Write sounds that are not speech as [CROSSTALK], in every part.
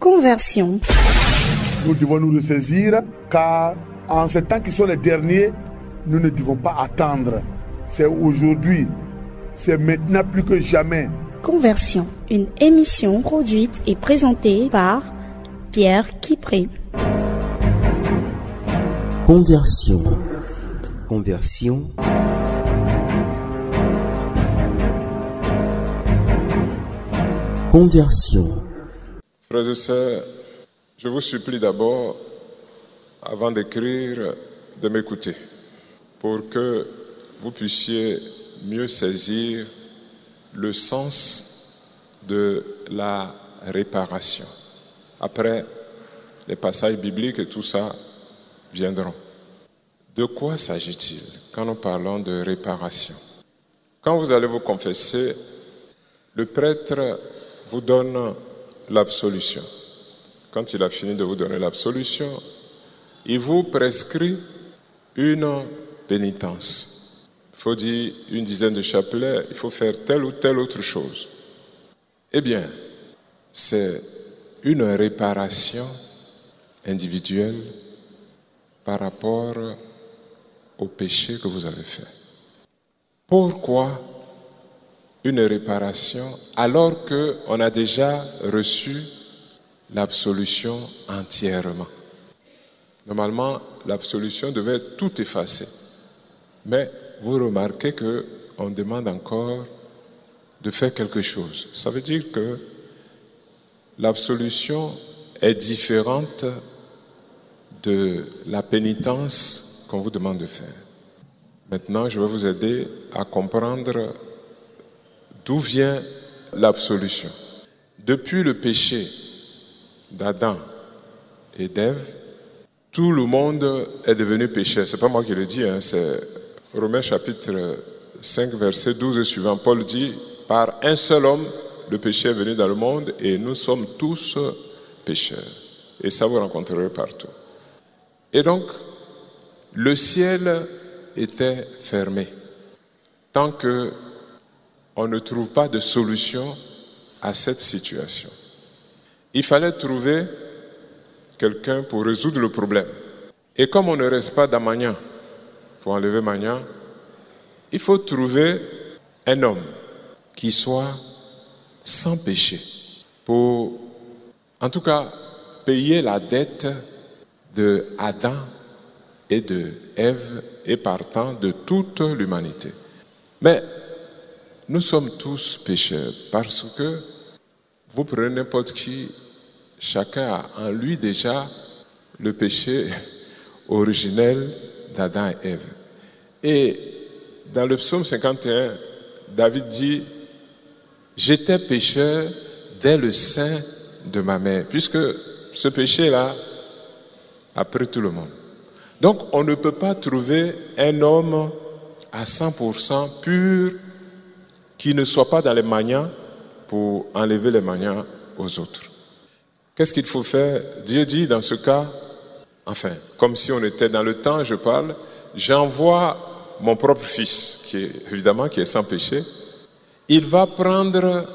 Conversion. Nous devons nous ressaisir car en ces temps qui sont les derniers, nous ne devons pas attendre. C'est aujourd'hui, c'est maintenant plus que jamais. Conversion. Une émission produite et présentée par Pierre Kipré. Conversion. Conversion. Conversion. Frères et sœurs, je vous supplie d'abord, avant d'écrire, de m'écouter pour que vous puissiez mieux saisir le sens de la réparation. Après, les passages bibliques et tout ça viendront. De quoi s'agit-il quand nous parlons de réparation? Quand vous allez vous confesser, le prêtre vous donne l'absolution. Quand il a fini de vous donner l'absolution, il vous prescrit une pénitence. Il faut dire une dizaine de chapelets, il faut faire telle ou telle autre chose. Eh bien, c'est une réparation individuelle par rapport au péché que vous avez fait. Pourquoi une réparation alors qu'on a déjà reçu l'absolution entièrement. Normalement, l'absolution devait tout effacer. Mais vous remarquez qu'on demande encore de faire quelque chose. Ça veut dire que l'absolution est différente de la pénitence qu'on vous demande de faire. Maintenant, je vais vous aider à comprendre D'où vient l'absolution? Depuis le péché d'Adam et d'Ève, tout le monde est devenu pécheur. C'est pas moi qui le dis, hein, c'est Romains chapitre 5, verset 12 et suivant. Paul dit, par un seul homme, le péché est venu dans le monde et nous sommes tous pécheurs. Et ça vous rencontrerez partout. Et donc, le ciel était fermé. Tant que on ne trouve pas de solution à cette situation. Il fallait trouver quelqu'un pour résoudre le problème. Et comme on ne reste pas dans Magnan, pour enlever Magnan, il faut trouver un homme qui soit sans péché pour, en tout cas, payer la dette de Adam et de Ève et partant de toute l'humanité. Mais nous sommes tous pécheurs parce que vous prenez n'importe qui, chacun a en lui déjà le péché [LAUGHS] originel d'Adam et Ève. Et dans le psaume 51, David dit, j'étais pécheur dès le sein de ma mère, puisque ce péché-là a pris tout le monde. Donc on ne peut pas trouver un homme à 100% pur qui ne soit pas dans les manias pour enlever les manias aux autres. Qu'est-ce qu'il faut faire? Dieu dit dans ce cas, enfin, comme si on était dans le temps, je parle, j'envoie mon propre fils, qui est évidemment qui est sans péché, il va prendre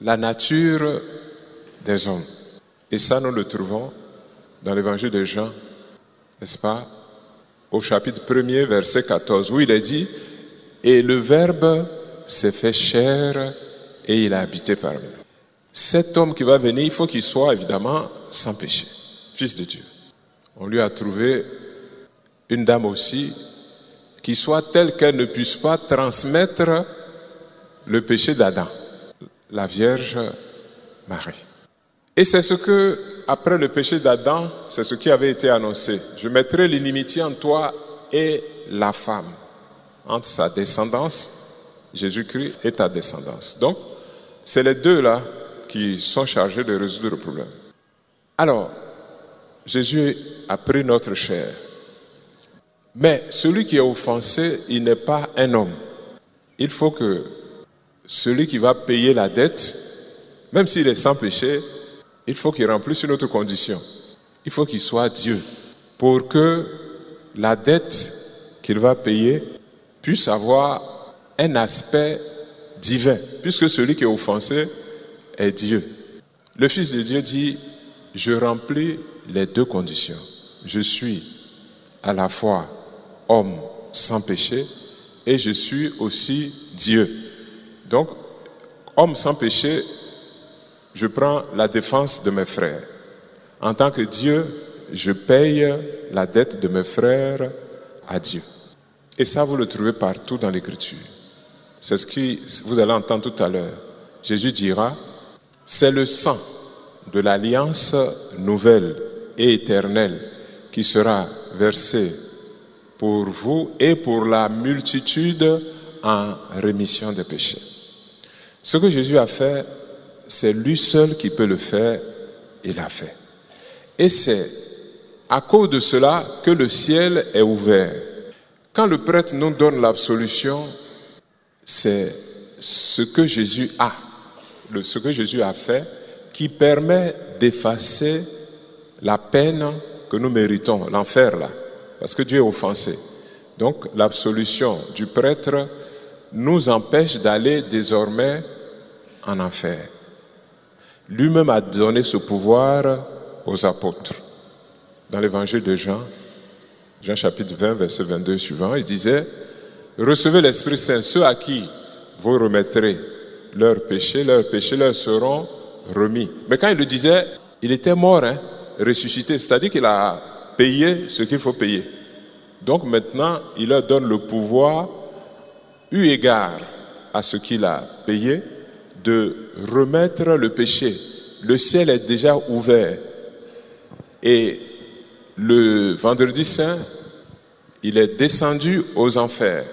la nature des hommes. Et ça, nous le trouvons dans l'évangile de Jean, n'est-ce pas? Au chapitre 1er, verset 14, où il est dit, et le Verbe s'est fait chair et il a habité parmi nous. Cet homme qui va venir, il faut qu'il soit évidemment sans péché, fils de Dieu. On lui a trouvé une dame aussi qui soit telle qu'elle ne puisse pas transmettre le péché d'Adam, la Vierge Marie. Et c'est ce que, après le péché d'Adam, c'est ce qui avait été annoncé. Je mettrai l'inimitié en toi et la femme entre sa descendance, Jésus-Christ et ta descendance. Donc, c'est les deux là qui sont chargés de résoudre le problème. Alors, Jésus a pris notre chair. Mais celui qui est offensé, il n'est pas un homme. Il faut que celui qui va payer la dette, même s'il est sans péché, il faut qu'il remplisse une autre condition. Il faut qu'il soit Dieu pour que la dette qu'il va payer puisse avoir un aspect divin, puisque celui qui est offensé est Dieu. le Fils de Dieu dit, je remplis les deux conditions. Je suis à la fois homme sans péché et je suis aussi Dieu. Donc, homme sans péché, je prends la défense de mes frères. En tant que Dieu, je paye la dette de mes frères à Dieu. Et ça, vous le trouvez partout dans l'Écriture. C'est ce que vous allez entendre tout à l'heure. Jésus dira, c'est le sang de l'alliance nouvelle et éternelle qui sera versé pour vous et pour la multitude en rémission des péchés. Ce que Jésus a fait, c'est lui seul qui peut le faire, il l'a fait. Et c'est à cause de cela que le ciel est ouvert. Quand le prêtre nous donne l'absolution, c'est ce que Jésus a, ce que Jésus a fait, qui permet d'effacer la peine que nous méritons, l'enfer là, parce que Dieu est offensé. Donc l'absolution du prêtre nous empêche d'aller désormais en enfer. Lui-même a donné ce pouvoir aux apôtres. Dans l'évangile de Jean, Jean chapitre 20, verset 22 suivant, il disait, Recevez l'Esprit Saint, ceux à qui vous remettrez leurs péchés, leurs péchés leur seront remis. Mais quand il le disait, il était mort, hein, ressuscité, c'est-à-dire qu'il a payé ce qu'il faut payer. Donc maintenant, il leur donne le pouvoir, eu égard à ce qu'il a payé, de remettre le péché. Le ciel est déjà ouvert. Et le vendredi saint, il est descendu aux enfers,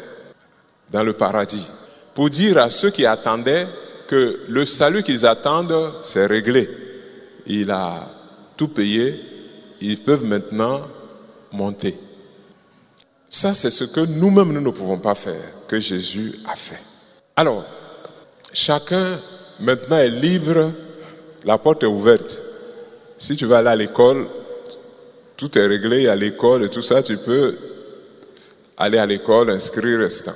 dans le paradis, pour dire à ceux qui attendaient que le salut qu'ils attendent, c'est réglé. Il a tout payé, ils peuvent maintenant monter. Ça, c'est ce que nous-mêmes, nous ne pouvons pas faire, que Jésus a fait. Alors, chacun maintenant est libre, la porte est ouverte. Si tu vas aller à l'école, tout est réglé à l'école et tout ça, tu peux aller à l'école, inscrire, etc.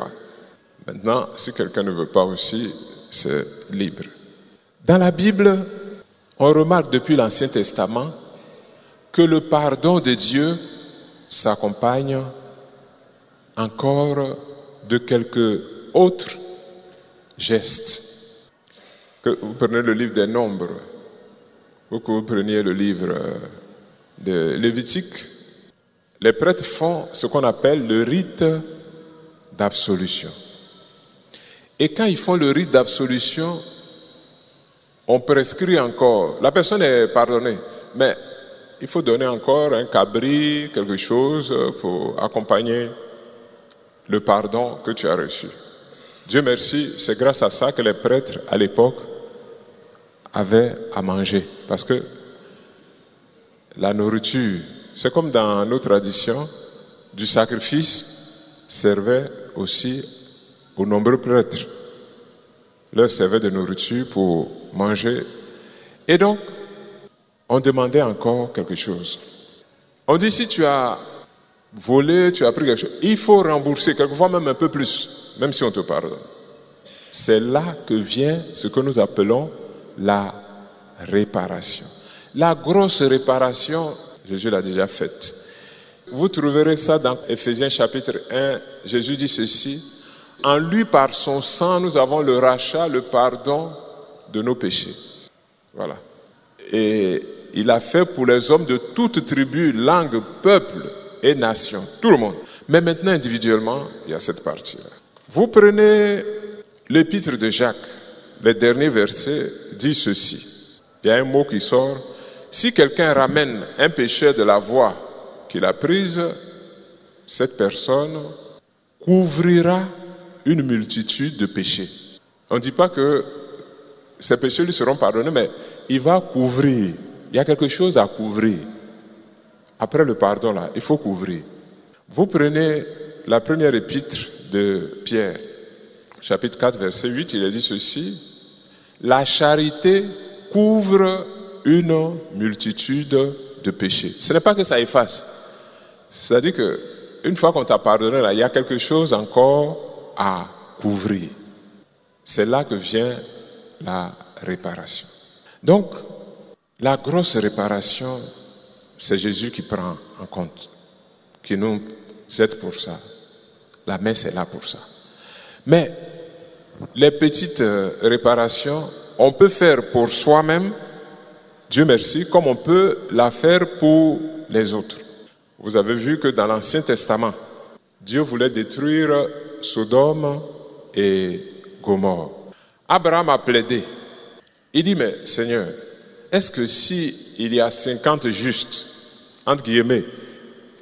Maintenant, si quelqu'un ne veut pas aussi, c'est libre. Dans la Bible, on remarque depuis l'Ancien Testament que le pardon de Dieu s'accompagne encore de quelques autres gestes. Que vous prenez le livre des Nombres, ou que vous preniez le livre de Lévitique, les prêtres font ce qu'on appelle le rite d'absolution. Et quand ils font le rite d'absolution, on prescrit encore. La personne est pardonnée, mais il faut donner encore un cabri, quelque chose pour accompagner le pardon que tu as reçu. Dieu merci, c'est grâce à ça que les prêtres à l'époque avaient à manger. Parce que la nourriture, c'est comme dans nos traditions, du sacrifice servait aussi aux nombreux prêtres. Leur servait de nourriture pour manger. Et donc, on demandait encore quelque chose. On dit si tu as volé, tu as pris quelque chose, il faut rembourser, quelquefois même un peu plus, même si on te pardonne. C'est là que vient ce que nous appelons la réparation. La grosse réparation, Jésus l'a déjà faite. Vous trouverez ça dans Ephésiens chapitre 1. Jésus dit ceci. En lui, par son sang, nous avons le rachat, le pardon de nos péchés. Voilà. Et il a fait pour les hommes de toute tribu, langue, peuple et nation. Tout le monde. Mais maintenant, individuellement, il y a cette partie-là. Vous prenez l'épître de Jacques. Le dernier verset dit ceci. Il y a un mot qui sort. Si quelqu'un ramène un péché de la voie qu'il a prise, cette personne couvrira une multitude de péchés. On ne dit pas que ces péchés lui seront pardonnés, mais il va couvrir. Il y a quelque chose à couvrir. Après le pardon, là, il faut couvrir. Vous prenez la première épître de Pierre, chapitre 4, verset 8, il a dit ceci. La charité couvre une multitude de péchés. Ce n'est pas que ça efface. C'est-à-dire que une fois qu'on t'a pardonné, là, il y a quelque chose encore à couvrir. C'est là que vient la réparation. Donc, La grosse réparation, c'est Jésus qui prend en compte, qui nous aide pour ça. La messe est là pour ça. Mais les petites euh, réparations, on peut faire pour soi-même, Dieu merci, comme on peut la faire pour les autres. Vous avez vu que dans l'Ancien Testament, Dieu voulait détruire Sodome et Gomorre. Abraham a plaidé. Il dit, mais Seigneur, est-ce que si il y a 50 justes, entre guillemets,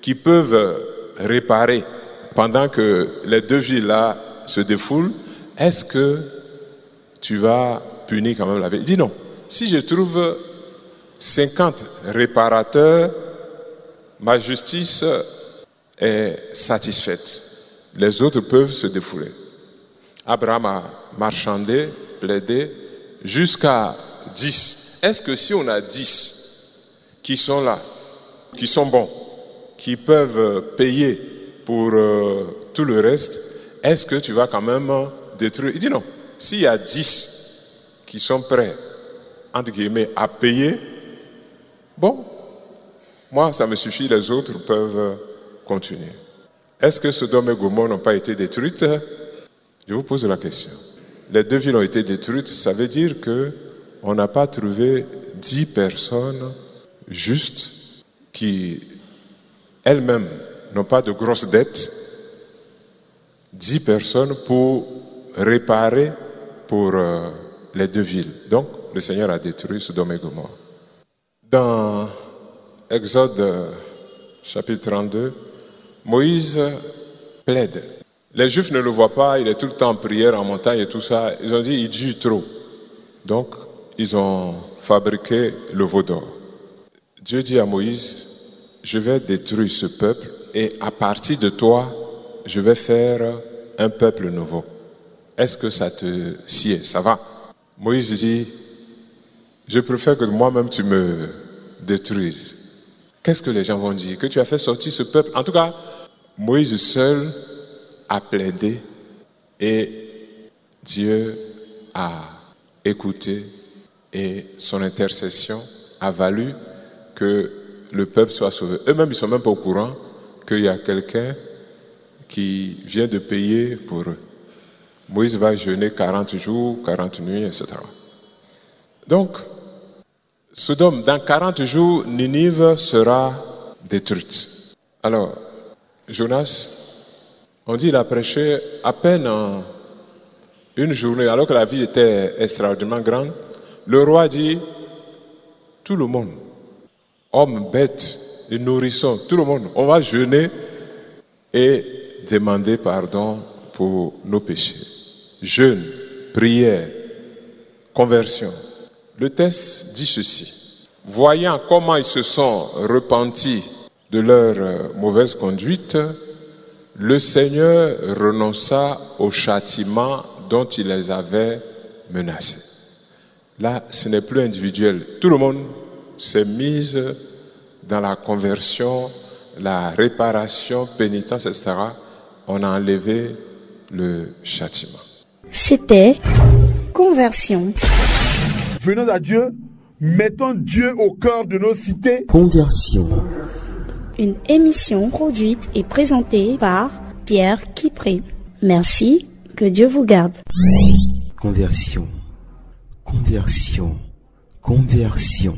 qui peuvent réparer pendant que les deux villes-là se défoulent, est-ce que tu vas punir quand même la ville? Il dit non. Si je trouve 50 réparateurs, ma justice est satisfaite. Les autres peuvent se défouler. Abraham a marchandé, plaidé, jusqu'à 10. Est-ce que si on a 10 qui sont là, qui sont bons, qui peuvent payer pour euh, tout le reste, est-ce que tu vas quand même détruire? Il dit non. S'il y a 10 qui sont prêts, entre guillemets, à payer, bon, moi, ça me suffit, les autres peuvent continuer. Est-ce que Sodome et Gomorre n'ont pas été détruites? Je vous pose la question. Les deux villes ont été détruites, ça veut dire que on n'a pas trouvé dix personnes justes qui elles-mêmes n'ont pas de grosses dettes, dix personnes pour réparer pour euh, les deux villes. Donc, le Seigneur a détruit Sodome et Gomorre. Dans Exode chapitre 32, Moïse plaide. Les Juifs ne le voient pas, il est tout le temps en prière en montagne et tout ça. Ils ont dit, il dit trop. Donc, ils ont fabriqué le veau d'or. Dieu dit à Moïse, je vais détruire ce peuple et à partir de toi, je vais faire un peuple nouveau. Est-ce que ça te sied? Ça va? Moïse dit, je préfère que moi-même tu me détruises. Qu'est-ce que les gens vont dire? Que tu as fait sortir ce peuple? En tout cas, Moïse seul a plaidé et Dieu a écouté et son intercession a valu que le peuple soit sauvé. Eux-mêmes, ils ne sont même pas au courant qu'il y a quelqu'un qui vient de payer pour eux. Moïse va jeûner 40 jours, 40 nuits, etc. Donc, Sodome, dans 40 jours, Ninive sera détruite. Alors, Jonas, on dit, il a prêché à peine une journée, alors que la vie était extraordinairement grande. Le roi dit, tout le monde, hommes, bêtes et nourrissons, tout le monde, on va jeûner et demander pardon pour nos péchés. Jeûne, prière, conversion. Le texte dit ceci. Voyant comment ils se sont repentis de leur euh, mauvaise conduite, le Seigneur renonça au châtiment dont il les avait menacés. Là, ce n'est plus individuel. Tout le monde s'est mis dans la conversion, la réparation, pénitence, etc. On a enlevé le châtiment. C'était Conversion. Venons à Dieu, mettons Dieu au cœur de nos cités. Conversion. Une émission produite et présentée par Pierre Kipré. Merci, que Dieu vous garde. Conversion. Conversion. Conversion.